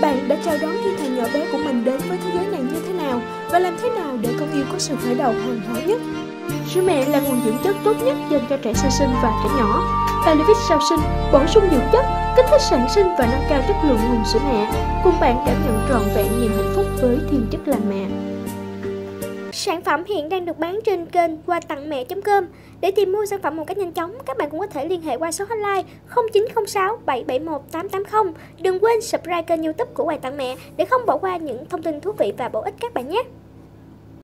Bạn đã chào đón thiên thần nhỏ bé của mình đến với thế giới này như thế nào và làm thế nào để con yêu có sự khởi đầu hoàn hảo nhất? Sữa mẹ là nguồn dưỡng chất tốt nhất dành cho trẻ sơ sinh và trẻ nhỏ. Elevit sau sinh bổ sung dưỡng chất, kích thích sản sinh và nâng cao chất lượng nguồn sữa mẹ, cùng bạn cảm nhận trọn vẹn niềm hạnh phúc với thiên chức làm mẹ. Sản phẩm hiện đang được bán trên kênh qua tặng mẹ.com. Để tìm mua sản phẩm một cách nhanh chóng, các bạn cũng có thể liên hệ qua số hotline 0906 771 880. Đừng quên subscribe kênh youtube của Quà Tặng Mẹ để không bỏ qua những thông tin thú vị và bổ ích các bạn nhé.